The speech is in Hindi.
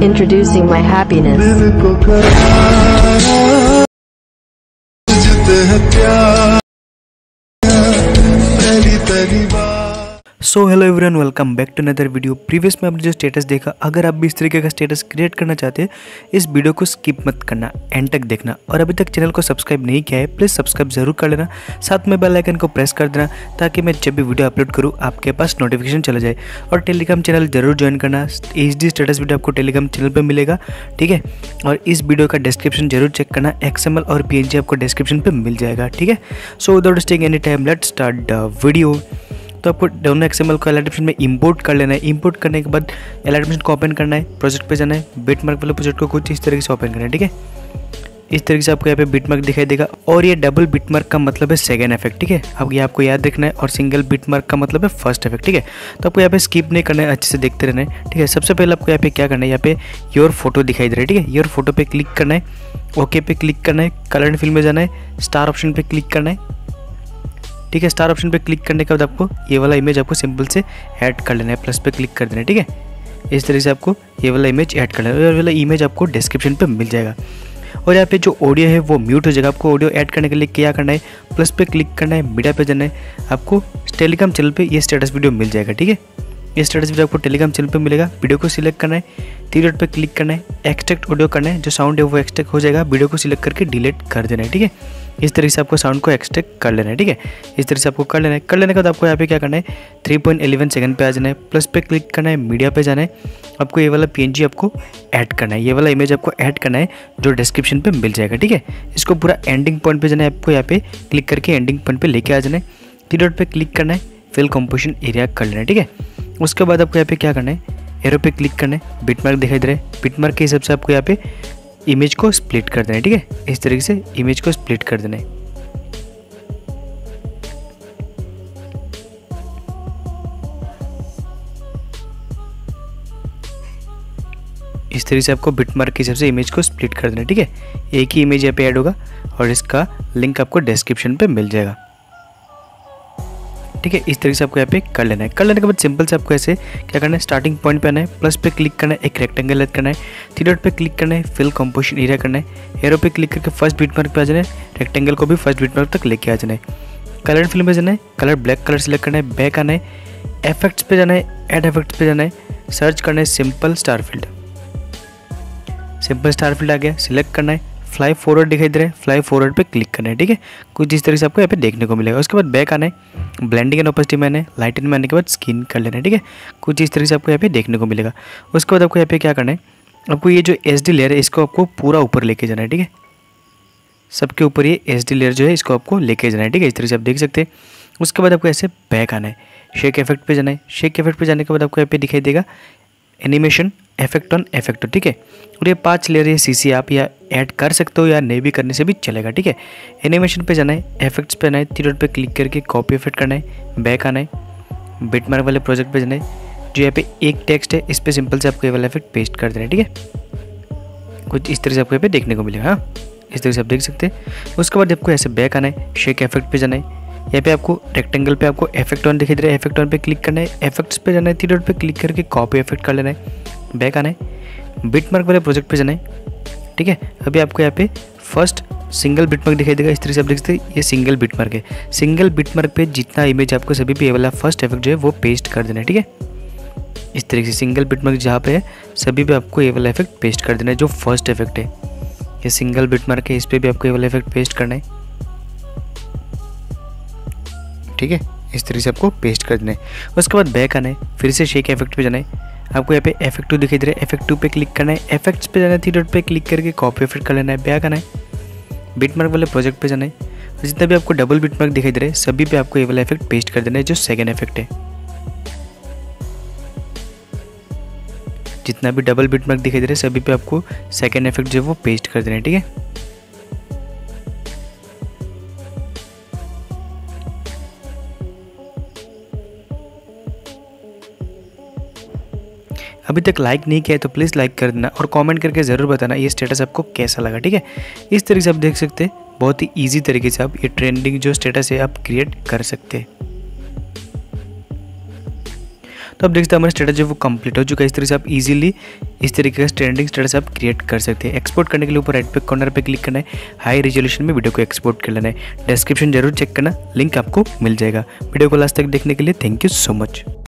Introducing my happiness. दिल को So hello everyone welcome back to another video previous में आपने जो स्टेटस देखा, अगर आप भी इस तरीके का स्टेटस क्रिएट करना चाहते हैं, इस वीडियो को स्किप मत करना एंड तक देखना। और अभी तक चैनल को सब्सक्राइब नहीं किया है प्लीज़ सब्सक्राइब ज़रूर कर लेना। साथ में बेल आइकन को प्रेस कर देना, ताकि मैं जब भी वीडियो अपलोड करूँ, आपके पास नोटिफिकेशन चला जाए। और टेलीग्राम चैनल ज़रूर ज्वाइन करना एच डी स्टेटस वीडियो आपको टेलीग्राम चैनल पर मिलेगा, ठीक है? और इस वीडियो का डिस्क्रिप्शन ज़रूर चेक करना एक्सएमएल और पीएनजी आपको डिस्क्रिप्शन पर मिल जाएगा, ठीक है? So without staying any time let start the video तो आपको दोनों एक्सएमएल को एलिट्रेशन में इंपोर्ट कर लेना है। इंपोर्ट करने के बाद एलिट्रेशन को ओपन करना है। प्रोजेक्ट पे जाना है। बिट मार्क वाले प्रोजेक्ट को कुछ इस तरीके से ओपन करना है, ठीक है? इस तरीके से आपको यहाँ पे बिट मार्क दिखाई देगा। और ये डबल बिट मार्क का मतलब है सेकेंड इफ़ेक्ट ठीक है? अब ये आपको याद रखना है। और सिंगल बिट मार्क का मतलब है फ़र्स्ट इफ़ेक्ट ठीक है? तो आपको यहाँ पे स्किप नहीं करना है। अच्छे से देखते रहना है, ठीक है? सबसे पहले आपको यहाँ पे क्या करना है? यहाँ पे योर फ़ोटो दिखाई दे रहा है, ठीक है? योर फ़ोटो पे क्लिक करना है। ओके पे क्लिक करना है। कलर फ़िल्म में जाना है। स्टार ऑप्शन पे क्लिक करना है। ठीक है स्टार ऑप्शन पे क्लिक करने के बाद आपको ये वाला इमेज आपको सिंपल से ऐड कर लेना है प्लस पे क्लिक कर देना है, ठीक है? इस तरीके से आपको ये वाला इमेज ऐड कर लेना है ये वाला इमेज आपको डिस्क्रिप्शन पे मिल जाएगा। और यहाँ पे जो ऑडियो है वो म्यूट हो जाएगा। आपको ऑडियो ऐड करने के लिए क्या करना है? प्लस पे क्लिक करना है मीडिया पे जाना है। आपको टेलीग्राम चैनल पे ये स्टेटस वीडियो मिल जाएगा, ठीक है? ये स्टेटस वीडियो आपको टेलीग्राम चैनल पे मिलेगा। वीडियो को सिलेक्ट करना है। थ्री डॉट पे क्लिक करना है। एक्सट्रैक्ट ऑडियो करना है। जो साउंड है वो एक्सट्रैक्ट हो जाएगा। वीडियो को सिलेक्ट करके डिलीट कर देना है, ठीक है? इस तरीके से आपको साउंड को एक्सट्रैक्ट कर लेना है, ठीक है? इस तरीके से आपको कर लेना है। कर लेने के बाद आपको यहाँ पे क्या करना है? थ्री पॉइंट एलेवन सेकंड पे आ जाना है। प्लस पे क्लिक करना है मीडिया पे जाना है। आपको ये वाला पीएनजी आपको ऐड करना है। ये वाला इमेज आपको ऐड करना है, जो डिस्क्रिप्शन पर मिल जाएगा, ठीक है? इसको पूरा एंडिंग पॉइंट पर जाना है। आपको यहाँ पे क्लिक करके एंडिंग पॉइंट पर लेके आ जाना है। थ्री डॉट पर क्लिक करना है फिल कंपोजिशन एरिया कर लेना है, ठीक है? उसके बाद आपको यहाँ पे क्या करना है? एरो पे क्लिक करना है। बिटमार्क दिखाई दे रहा है। बिटमार्क के हिसाब से आपको यहाँ पे इमेज को स्प्लिट कर देना है, ठीक है? इस तरीके से इमेज को स्प्लिट कर देना है। इस तरीके से आपको बिटमार्क के हिसाब से इमेज को स्प्लिट कर देना ठीक है? एक ही इमेज यहाँ पे ऐड होगा और इसका लिंक आपको डिस्क्रिप्शन पे मिल जाएगा। ठीक है, इस तरीके से आपको यहाँ पे कर लेना है। कर लेने के बाद सिंपल से आपको ऐसे क्या करना है स्टार्टिंग पॉइंट पे आना है प्लस पे क्लिक करना है, एक रेक्टेंगल ऐड करना है थ्री डॉट पे क्लिक करना है फिल कंपोजिशन एरिया करना है एरो पे क्लिक करके फ़र्स्ट बीट मार्क पे आ जाना है रेक्टेंगल को भी फ़र्स्ट बीट मार्क तक लेके आ जाना है। कलर फ़िल्म पे जाना है कलर ब्लैक कलर सेलेक्ट करना है बैक आना है इफेक्ट्स पे जाना है एड एफेक्ट्स पे जाना है सर्च करना है simple star field simple star field आ गया सिलेक्ट करना है फ्लाई फॉरवर्ड दिखाई दे रहा है। फ्लाई फॉरवर्ड पे क्लिक करना है, ठीक है? कुछ इस तरह से आपको यहाँ पे देखने को मिलेगा। उसके बाद बैक आना है। ब्लेंडिंग एंड ओपेसिटी में आना है। में आने के बाद स्किन कर लेना है, ठीक है? कुछ इस तरह से आपको यहाँ पे देखने को मिलेगा। उसके बाद आपको यहाँ पे क्या करना है? आपको ये जो एच लेयर है, इसको आपको पूरा ऊपर लेके जाना है, ठीक है? सबके ऊपर ये एच लेयर जो है, इसको आपको लेके जाना है, ठीक है? इस तरह से आप देख सकते हैं। उसके बाद आपको ऐसे बैक आना है। शेक इफ़ेक्ट पे जाना है। शेक इफ़ेक्ट पे जाने के बाद आपको यहाँ पे दिखाई देगा एनिमेशन इफ़ेक्ट ऑन इफ़ेक्ट ठीक है? और ये पाँच लेयर ये सी आप या ऐड कर सकते हो या नहीं भी करने से भी चलेगा, ठीक है? एनिमेशन पे जाना है इफेक्ट्स पे आना है थ्री पे क्लिक करके कॉपी इफ़ेक्ट करना है बैक आना है बिटमार्क वाले प्रोजेक्ट पे जाना है, जो यहाँ पे एक टेक्स्ट है, इस पर सिंपल से आपको ये वाला इफ़ेक्ट पेस्ट कर देना है, ठीक है? कुछ इस तरह से आपको यहाँ पे देखने को मिलेगा हाँ? इस तरह से आप देख सकते हैं। उसके बाद आपको ऐसे बैक आना है शेक इफ़ेक्ट पे जाना है यहाँ पे आपको रेक्टेंगल पे आपको इफ़ेक्ट ऑन दिखाई दे रहा है। इफ़ेक्ट ऑन पे क्लिक करना है। इफेक्ट्स पे जाना है। थ्री डॉट पे क्लिक करके कॉपी इफ़ेक्ट कर लेना है। बैक आना है। बिटमार्क वाले प्रोजेक्ट पे जाना है। ठीक है? अभी आपको यहाँ पे फ़र्स्ट सिंगल बिटमार्क दिखाई देगा। इस तरह से आप देख सकते हैं, ये सिंगल बिटमार्क है। सिंगल बिटमार्क पे जितना इमेज आपको सभी पे वाला फ़र्स्ट इफ़ेक्ट जो है, वो पेस्ट कर देना है। ठीक है? इस तरीके से सिंगल बिटमार्क जहाँ पे है, सभी पे आपको ये वाला इफ़ेक्ट पेस्ट कर देना है, जो फ़र्स्ट इफ़ेक्ट है। ये सिंगल बिटमार्क है, इस पर भी आपको ये वाला इफ़ेक्ट पेस्ट करना है। ठीक है? इस तरीके से आपको पेस्ट कर देना है। उसके बाद बैक आना है, फिर से शेक इफ़ेक्ट पे जाना है। आपको यहाँ पे इफ़ेक्ट टू दिखाई दे रहा है। इफ़ेक्ट टू पे क्लिक करना है। इफेक्ट्स पे जाना है थ्री डॉट पे क्लिक करके कॉपी इफ़ेक्ट कर लेना है। बैक आना है। बिटमार्क वाले प्रोजेक्ट पे जाना है। जितना भी आपको डबल बिटमार्क दिखाई दे रहा है, सभी पे आपको ये वाला इफ़ेक्ट पेस्ट कर देना है, जो सेकेंड इफ़ेक्ट है। जितना भी डबल बिटमार्क दिखाई दे रहा है, सभी पे आपको सेकेंड इफ़ेक्ट जो है वो पेस्ट कर देना है, ठीक है? अभी तक लाइक नहीं किया है तो प्लीज़ लाइक कर देना और कमेंट करके ज़रूर बताना ये स्टेटस आपको कैसा लगा, ठीक है? इस तरीके से आप देख सकते हैं, बहुत ही ईजी तरीके से आप ये ट्रेंडिंग जो स्टेटस है आप क्रिएट कर सकते हैं। तो अब देखते हैं, हमारा स्टेटस जो वो कंप्लीट हो चुका है। इस तरीके से आप इजीली इस तरीके का ट्रेंडिंग स्टेटस आप क्रिएट कर सकते हैं। एक्सपोर्ट करने के लिए ऊपर राइट पे कॉर्नर पे क्लिक करना है। हाई रेजोल्यूशन में वीडियो को एक्सपोर्ट कर लेना है। डिस्क्रिप्शन ज़रूर चेक करना लिंक आपको मिल जाएगा। वीडियो को लास्ट तक देखने के लिए थैंक यू सो मच